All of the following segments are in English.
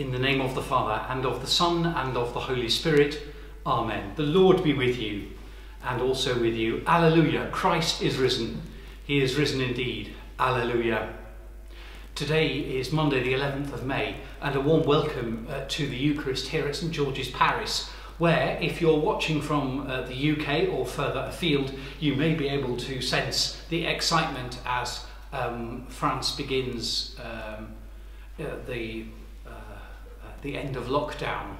In the name of the Father, and of the Son, and of the Holy Spirit. Amen. The Lord be with you, and also with you. Alleluia. Christ is risen. He is risen indeed. Alleluia. Today is Monday, the 11th of May, and a warm welcome uh, to the Eucharist here at St George's Paris, where, if you're watching from uh, the UK or further afield, you may be able to sense the excitement as um, France begins um, uh, the, the end of lockdown.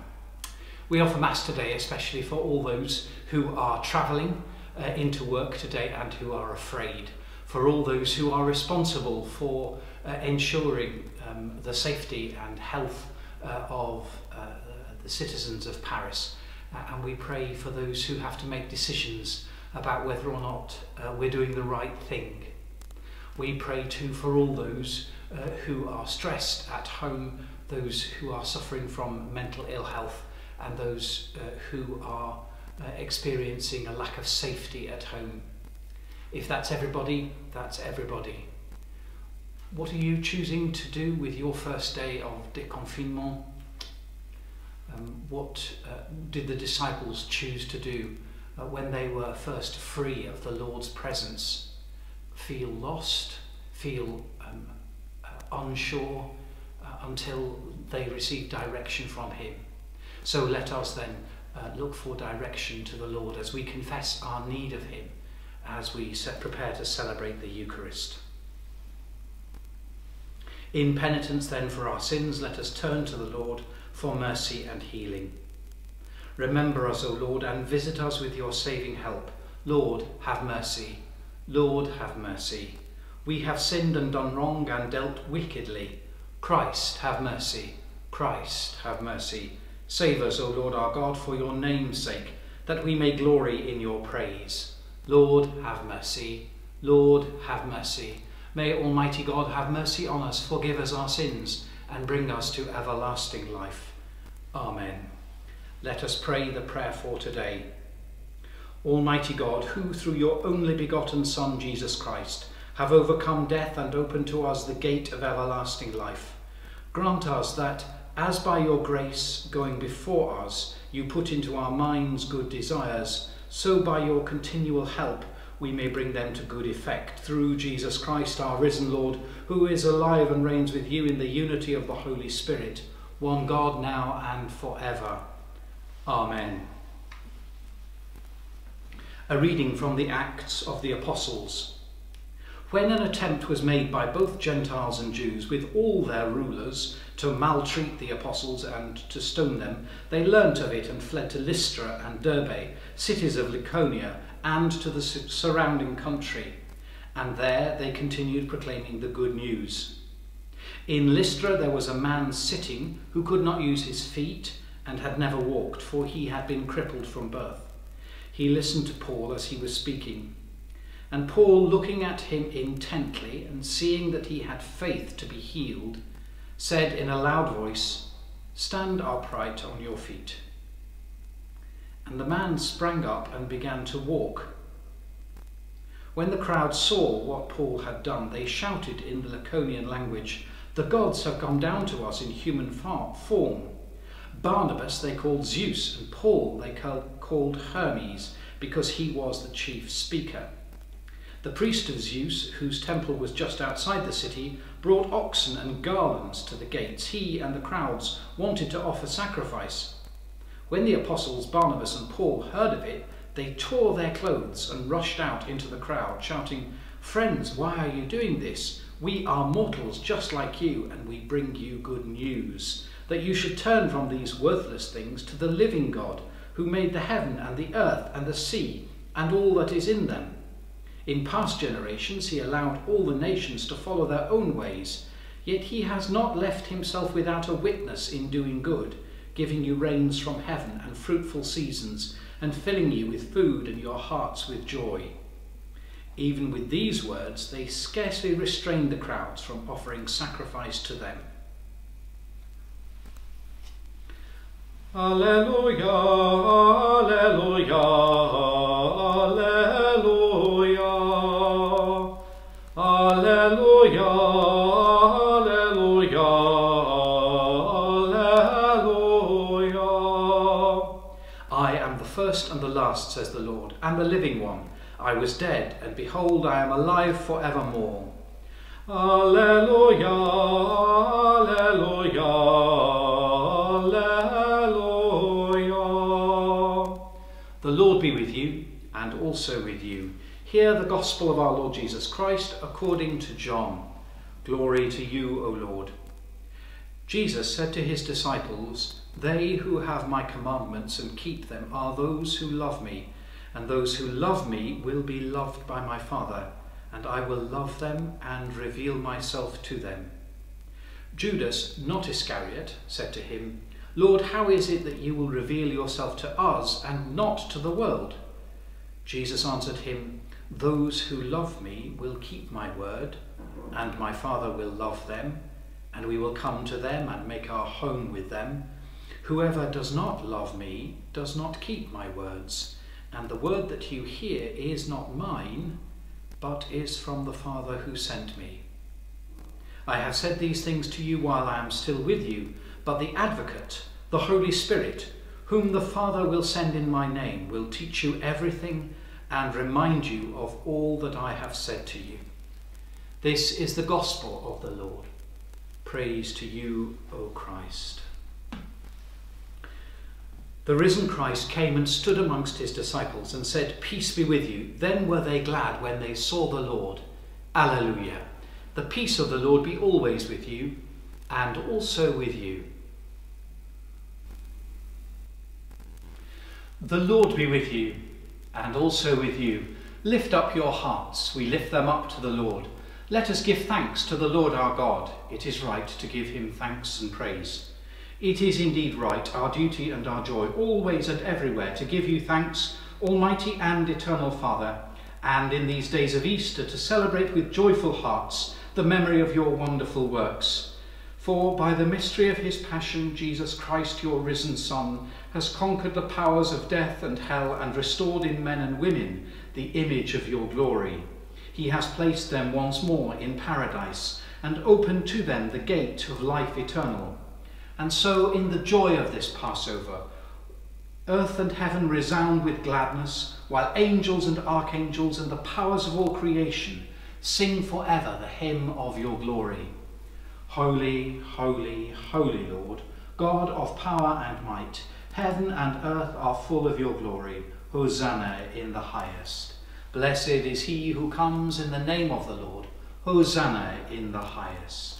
We offer Mass today, especially for all those who are travelling uh, into work today and who are afraid, for all those who are responsible for uh, ensuring um, the safety and health uh, of uh, the citizens of Paris. Uh, and we pray for those who have to make decisions about whether or not uh, we're doing the right thing. We pray too for all those uh, who are stressed at home, those who are suffering from mental ill health, and those uh, who are uh, experiencing a lack of safety at home. If that's everybody, that's everybody. What are you choosing to do with your first day of déconfinement? Um, what uh, did the disciples choose to do uh, when they were first free of the Lord's presence? Feel lost, feel um, uh, unsure uh, until they receive direction from Him. So let us then uh, look for direction to the Lord as we confess our need of Him as we set, prepare to celebrate the Eucharist. In penitence then for our sins, let us turn to the Lord for mercy and healing. Remember us, O Lord, and visit us with your saving help. Lord, have mercy. Lord, have mercy. We have sinned and done wrong and dealt wickedly. Christ, have mercy. Christ, have mercy. Save us, O Lord our God, for your name's sake, that we may glory in your praise. Lord, have mercy. Lord, have mercy. May Almighty God have mercy on us, forgive us our sins, and bring us to everlasting life. Amen. Let us pray the prayer for today. Almighty God, who through your only begotten Son, Jesus Christ, have overcome death and opened to us the gate of everlasting life, grant us that, as by your grace going before us, you put into our minds good desires, so by your continual help we may bring them to good effect through Jesus Christ, our risen Lord, who is alive and reigns with you in the unity of the Holy Spirit, one God now and forever. Amen. A reading from the Acts of the Apostles. When an attempt was made by both Gentiles and Jews, with all their rulers, to maltreat the apostles and to stone them, they learnt of it and fled to Lystra and Derbe, cities of Lycaonia, and to the surrounding country, and there they continued proclaiming the good news. In Lystra there was a man sitting who could not use his feet and had never walked, for he had been crippled from birth. He listened to Paul as he was speaking. And Paul, looking at him intently and seeing that he had faith to be healed, said in a loud voice, Stand upright on your feet. And the man sprang up and began to walk. When the crowd saw what Paul had done, they shouted in the Lycaonian language, The gods have come down to us in human form. Barnabas they called Zeus, and Paul they called Hermes, because he was the chief speaker. The priest of Zeus, whose temple was just outside the city, brought oxen and garlands to the gates. He and the crowds wanted to offer sacrifice. When the apostles Barnabas and Paul heard of it, they tore their clothes and rushed out into the crowd, shouting, Friends, why are you doing this? We are mortals just like you, and we bring you good news, that you should turn from these worthless things to the living God, who made the heaven and the earth and the sea, and all that is in them. In past generations he allowed all the nations to follow their own ways, yet he has not left himself without a witness in doing good, giving you rains from heaven and fruitful seasons, and filling you with food and your hearts with joy. Even with these words, they scarcely restrained the crowds from offering sacrifice to them. Alleluia, Alleluia, first and the last, says the Lord, and the living one. I was dead, and behold, I am alive for evermore. Alleluia, Alleluia, Alleluia. The Lord be with you, and also with you. Hear the gospel of our Lord Jesus Christ according to John. Glory to you, O Lord. Jesus said to his disciples, They who have my commandments and keep them are those who love me, and those who love me will be loved by my Father, and I will love them and reveal myself to them. Judas, not Iscariot, said to him, Lord, how is it that you will reveal yourself to us and not to the world? Jesus answered him, those who love me will keep my word, and my Father will love them, and we will come to them and make our home with them. Whoever does not love me does not keep my words, and the word that you hear is not mine, but is from the Father who sent me. I have said these things to you while I am still with you, but the Advocate, the Holy Spirit, whom the Father will send in my name, will teach you everything and remind you of all that I have said to you. This is the gospel of the Lord. Praise to you, O Christ. The risen Christ came and stood amongst his disciples and said, Peace be with you. Then were they glad when they saw the Lord. Alleluia. The peace of the Lord be always with you and also with you. The Lord be with you and also with you. Lift up your hearts, we lift them up to the Lord. Let us give thanks to the Lord our God. It is right to give him thanks and praise. It is indeed right, our duty and our joy, always and everywhere, to give you thanks, Almighty and Eternal Father, and in these days of Easter to celebrate with joyful hearts the memory of your wonderful works. For by the mystery of his passion, Jesus Christ, your risen Son, has conquered the powers of death and hell and restored in men and women the image of your glory. He has placed them once more in paradise and opened to them the gate of life eternal. And so, in the joy of this Passover, earth and heaven resound with gladness, while angels and archangels and the powers of all creation sing forever the hymn of your glory. Holy, holy, holy Lord, God of power and might, Heaven and earth are full of your glory. Hosanna in the highest. Blessed is he who comes in the name of the Lord. Hosanna in the highest.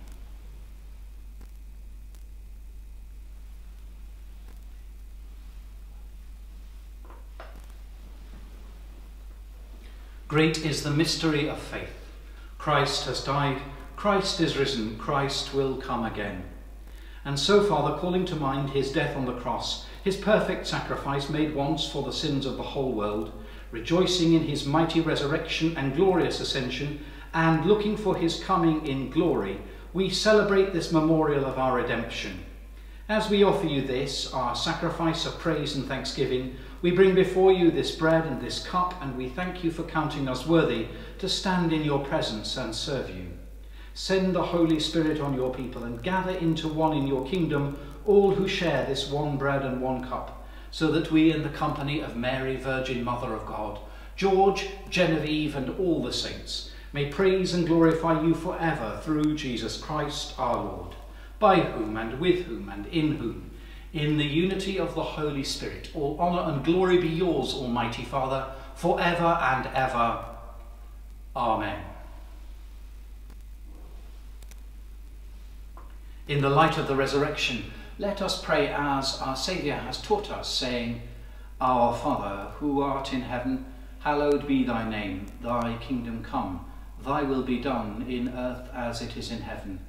Great is the mystery of faith. Christ has died, Christ is risen, Christ will come again. And so, Father, calling to mind his death on the cross, his perfect sacrifice made once for the sins of the whole world, rejoicing in his mighty resurrection and glorious ascension, and looking for his coming in glory, we celebrate this memorial of our redemption. As we offer you this, our sacrifice of praise and thanksgiving, we bring before you this bread and this cup, and we thank you for counting us worthy to stand in your presence and serve you. Send the Holy Spirit on your people and gather into one in your kingdom all who share this one bread and one cup, so that we, in the company of Mary, Virgin Mother of God, George, Genevieve, and all the saints, may praise and glorify you forever through Jesus Christ our Lord, by whom and with whom and in whom, in the unity of the Holy Spirit, all honour and glory be yours, Almighty Father, forever and ever. Amen. In the light of the resurrection, let us pray as our Saviour has taught us, saying, Our Father, who art in heaven, hallowed be thy name. Thy kingdom come, thy will be done in earth as it is in heaven.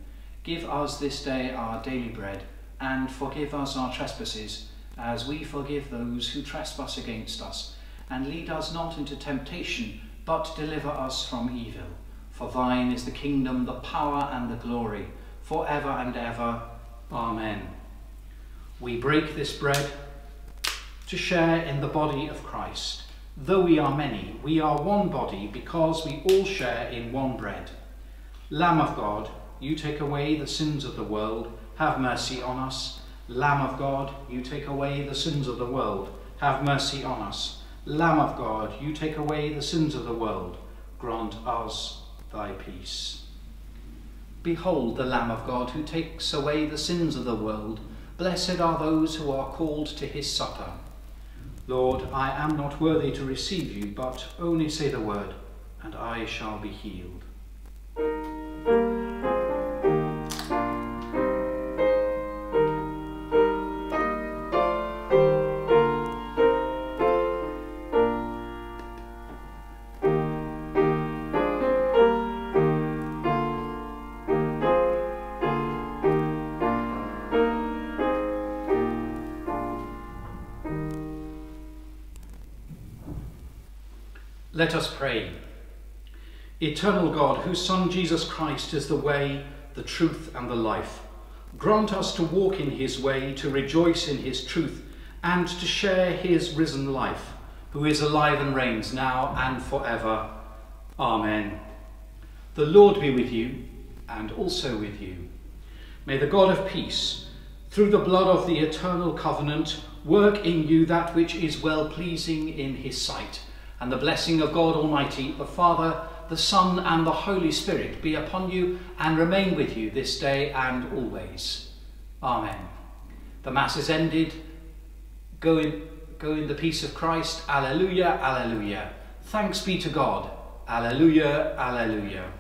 Give us this day our daily bread, and forgive us our trespasses, as we forgive those who trespass against us. And lead us not into temptation, but deliver us from evil. For thine is the kingdom, the power, and the glory, for ever and ever. Amen. We break this bread to share in the body of Christ. Though we are many, we are one body because we all share in one bread. Lamb of God, you take away the sins of the world, have mercy on us. Lamb of God, you take away the sins of the world, have mercy on us. Lamb of God, you take away the sins of the world, grant us thy peace. Behold the Lamb of God who takes away the sins of the world. Blessed are those who are called to his supper. Lord, I am not worthy to receive you, but only say the word, and I shall be healed. Let us pray. Eternal God, whose Son Jesus Christ is the way, the truth, and the life, grant us to walk in his way, to rejoice in his truth, and to share his risen life, who is alive and reigns now and forever. Amen. The Lord be with you, and also with you. May the God of peace, through the blood of the eternal covenant, work in you that which is well pleasing in his sight and the blessing of God Almighty, the Father, the Son, and the Holy Spirit be upon you and remain with you this day and always. Amen. The Mass is ended. Go in, go in the peace of Christ. Alleluia, alleluia. Thanks be to God. Alleluia, alleluia.